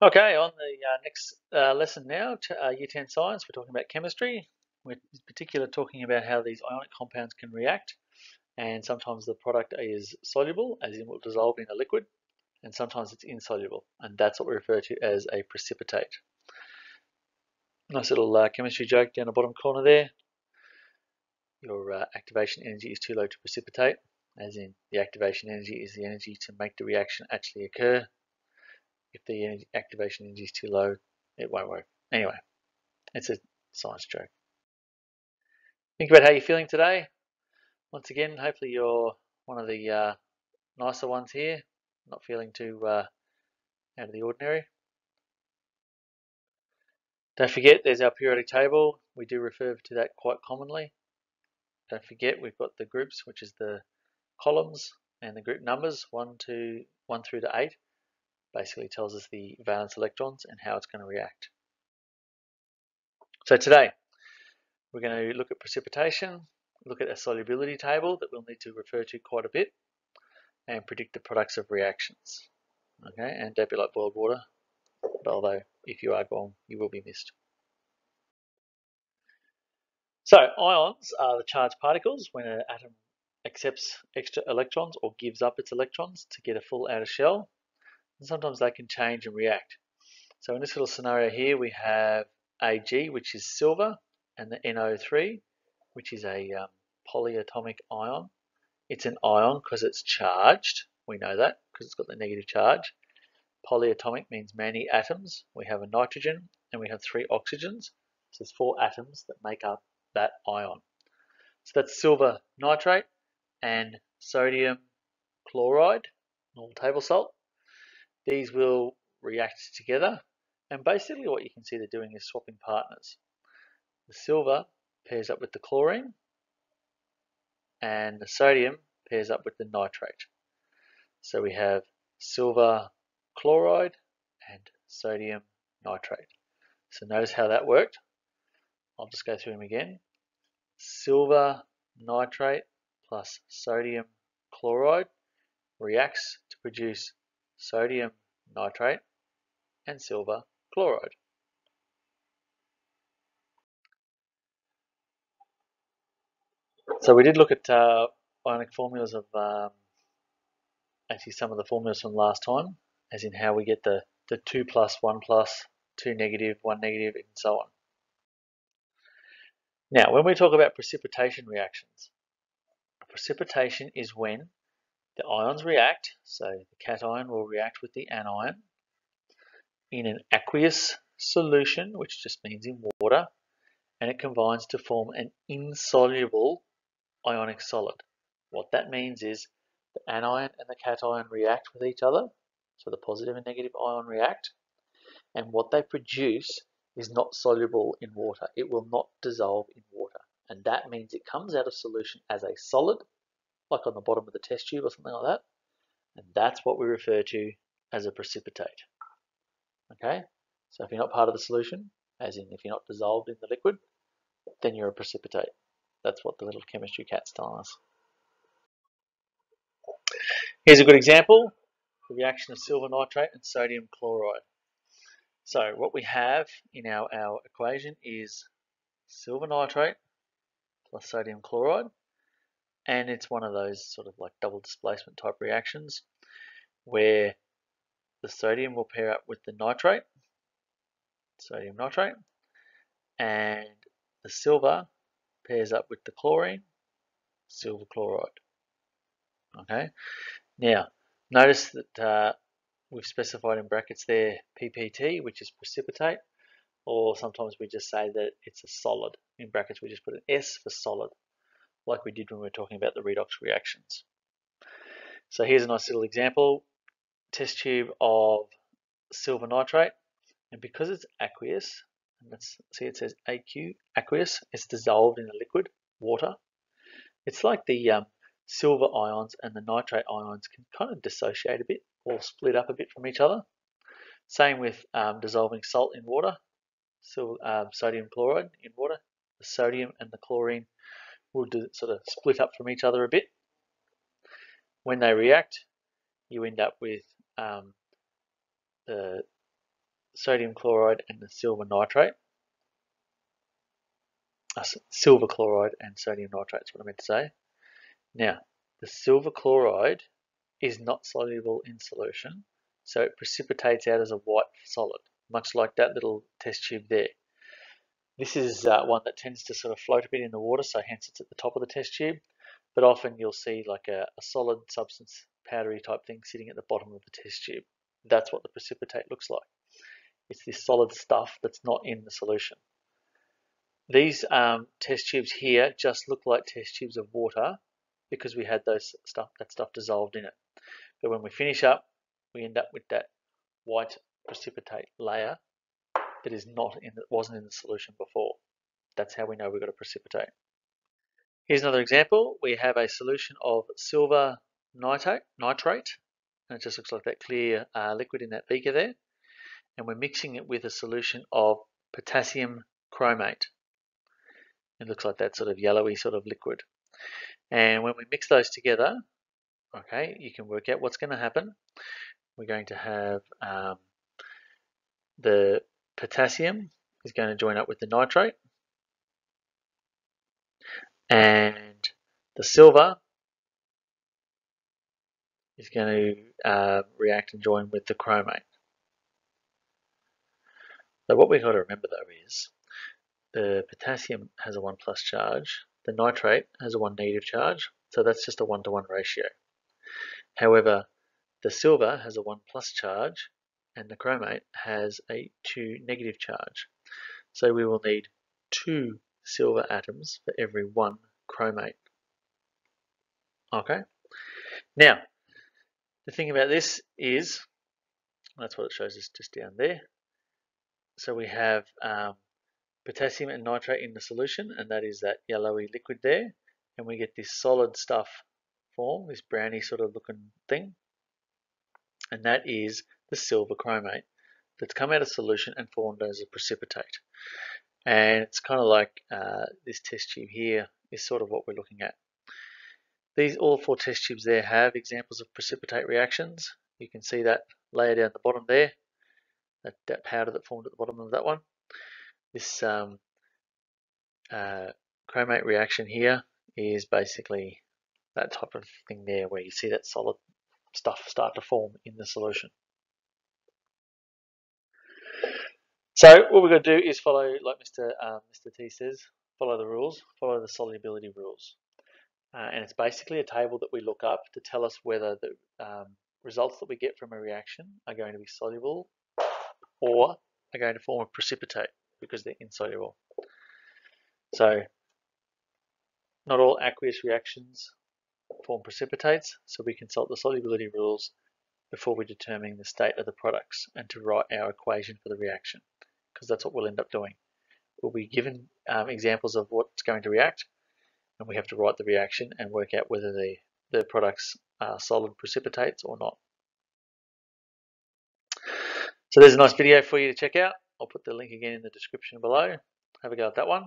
Okay, on the uh, next uh, lesson now, uh, Year 10 Science, we're talking about chemistry. We're in particular talking about how these ionic compounds can react, and sometimes the product is soluble, as in will dissolve in a liquid, and sometimes it's insoluble, and that's what we refer to as a precipitate. Nice little uh, chemistry joke down the bottom corner there. Your uh, activation energy is too low to precipitate, as in the activation energy is the energy to make the reaction actually occur if the activation energy is too low, it won't work. Anyway, it's a science joke. Think about how you're feeling today. Once again, hopefully you're one of the uh, nicer ones here, not feeling too uh, out of the ordinary. Don't forget, there's our periodic table. We do refer to that quite commonly. Don't forget, we've got the groups, which is the columns and the group numbers, 1, to 1 through to 8 basically tells us the valence electrons and how it's going to react. So today, we're going to look at precipitation, look at a solubility table that we'll need to refer to quite a bit, and predict the products of reactions. Okay, and don't be like boiled water, although if you are gone, you will be missed. So ions are the charged particles when an atom accepts extra electrons or gives up its electrons to get a full outer shell and sometimes they can change and react. So in this little scenario here, we have Ag, which is silver, and the NO3, which is a um, polyatomic ion. It's an ion because it's charged. We know that because it's got the negative charge. Polyatomic means many atoms. We have a nitrogen and we have three oxygens. So there's four atoms that make up that ion. So that's silver nitrate and sodium chloride, normal table salt. These will react together and basically what you can see they're doing is swapping partners. The silver pairs up with the chlorine and the sodium pairs up with the nitrate. So we have silver chloride and sodium nitrate. So notice how that worked. I'll just go through them again. Silver nitrate plus sodium chloride reacts to produce sodium nitrate, and silver chloride. So we did look at uh, ionic formulas of um, actually some of the formulas from last time, as in how we get the, the 2 plus, 1 plus, 2 negative, 1 negative, and so on. Now, when we talk about precipitation reactions, precipitation is when the ions react, so the cation will react with the anion in an aqueous solution, which just means in water, and it combines to form an insoluble ionic solid. What that means is the anion and the cation react with each other, so the positive and negative ion react, and what they produce is not soluble in water. It will not dissolve in water, and that means it comes out of solution as a solid like on the bottom of the test tube or something like that. And that's what we refer to as a precipitate. Okay, so if you're not part of the solution, as in if you're not dissolved in the liquid, then you're a precipitate. That's what the little chemistry cat's telling us. Here's a good example, the reaction of silver nitrate and sodium chloride. So what we have in our, our equation is silver nitrate plus sodium chloride and it's one of those sort of like double displacement type reactions where the sodium will pair up with the nitrate, sodium nitrate, and the silver pairs up with the chlorine, silver chloride. Okay, now notice that uh, we've specified in brackets there PPT, which is precipitate, or sometimes we just say that it's a solid. In brackets, we just put an S for solid like we did when we were talking about the redox reactions. So here's a nice little example, test tube of silver nitrate, and because it's aqueous, let's see it says AQ, aqueous, it's dissolved in a liquid, water. It's like the um, silver ions and the nitrate ions can kind of dissociate a bit or split up a bit from each other. Same with um, dissolving salt in water, so um, sodium chloride in water, the sodium and the chlorine will sort of split up from each other a bit. When they react, you end up with um, the sodium chloride and the silver nitrate. Uh, silver chloride and sodium nitrate is what I meant to say. Now, the silver chloride is not soluble in solution, so it precipitates out as a white solid, much like that little test tube there. This is uh, one that tends to sort of float a bit in the water, so hence it's at the top of the test tube. But often you'll see like a, a solid substance, powdery type thing sitting at the bottom of the test tube. That's what the precipitate looks like. It's this solid stuff that's not in the solution. These um, test tubes here just look like test tubes of water because we had those stuff that stuff dissolved in it. But when we finish up, we end up with that white precipitate layer that is not in the, wasn't in the solution before. That's how we know we've got a precipitate. Here's another example. We have a solution of silver nitrate, nitrate and it just looks like that clear uh, liquid in that beaker there. And we're mixing it with a solution of potassium chromate. It looks like that sort of yellowy sort of liquid. And when we mix those together, okay, you can work out what's going to happen. We're going to have um, the potassium is going to join up with the nitrate and the silver is going to uh, react and join with the chromate. So what we've got to remember though is the potassium has a 1 plus charge, the nitrate has a 1 negative charge, so that's just a 1 to 1 ratio. However, the silver has a 1 plus charge and the chromate has a 2 negative charge. So we will need two silver atoms for every one chromate. Okay. Now, the thing about this is, that's what it shows us just down there. So we have um, potassium and nitrate in the solution, and that is that yellowy liquid there. And we get this solid stuff form, this browny sort of looking thing. And that is the silver chromate that's come out of solution and formed as a precipitate. And it's kind of like uh, this test tube here is sort of what we're looking at. These all four test tubes there have examples of precipitate reactions. You can see that layer down the bottom there, that, that powder that formed at the bottom of that one. This um, uh, chromate reaction here is basically that type of thing there where you see that solid stuff start to form in the solution. So what we're going to do is follow, like Mr. Um, Mr. T says, follow the rules, follow the solubility rules. Uh, and it's basically a table that we look up to tell us whether the um, results that we get from a reaction are going to be soluble or are going to form a precipitate because they're insoluble. So not all aqueous reactions form precipitates, so we consult the solubility rules before we determine the state of the products and to write our equation for the reaction because that's what we'll end up doing. We'll be given um, examples of what's going to react, and we have to write the reaction and work out whether the, the products are solid precipitates or not. So there's a nice video for you to check out. I'll put the link again in the description below. Have a go at that one.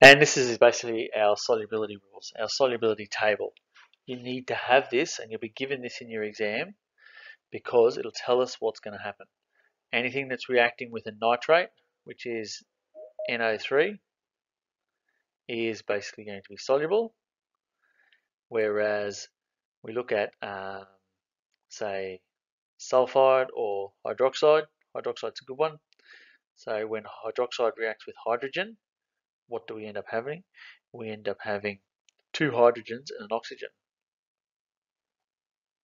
And this is basically our solubility rules, our solubility table. You need to have this and you'll be given this in your exam because it'll tell us what's going to happen anything that's reacting with a nitrate, which is NO3, is basically going to be soluble. Whereas we look at, um, say, sulfide or hydroxide, hydroxide's a good one. So when hydroxide reacts with hydrogen, what do we end up having? We end up having two hydrogens and an oxygen.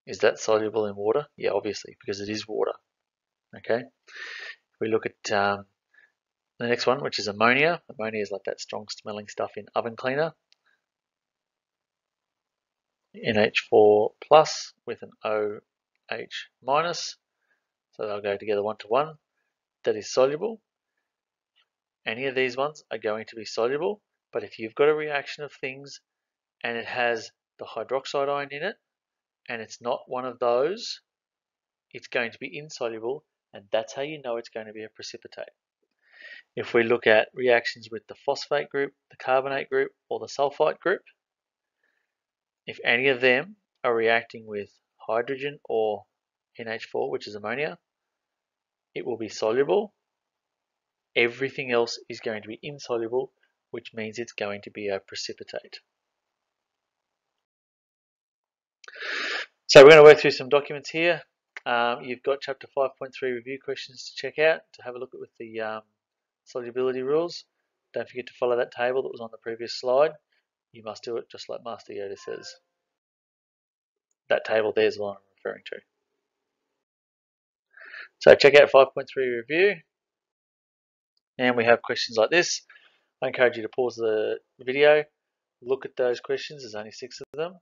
Is that soluble in water? Yeah, obviously, because it is water. Okay, if we look at um, the next one, which is ammonia. Ammonia is like that strong smelling stuff in oven cleaner. NH4 plus with an OH minus. So they'll go together one to one. That is soluble. Any of these ones are going to be soluble, but if you've got a reaction of things and it has the hydroxide ion in it, and it's not one of those, it's going to be insoluble and that's how you know it's going to be a precipitate. If we look at reactions with the phosphate group, the carbonate group, or the sulfite group, if any of them are reacting with hydrogen or NH4, which is ammonia, it will be soluble. Everything else is going to be insoluble, which means it's going to be a precipitate. So we're going to work through some documents here. Um, you've got chapter 5.3 review questions to check out to have a look at with the um, solubility rules. Don't forget to follow that table that was on the previous slide. You must do it just like Master Yoda says. That table there is the one I'm referring to. So check out 5.3 review. And we have questions like this. I encourage you to pause the video, look at those questions, there's only six of them,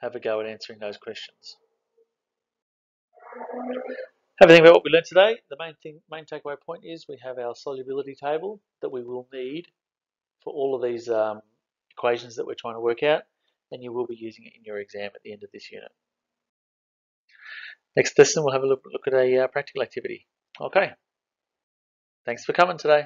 have a go at answering those questions. Have a think about what we learned today. The main thing, main takeaway point is we have our solubility table that we will need for all of these um, equations that we're trying to work out, and you will be using it in your exam at the end of this unit. Next lesson, we'll have a look, look at a uh, practical activity. Okay. Thanks for coming today.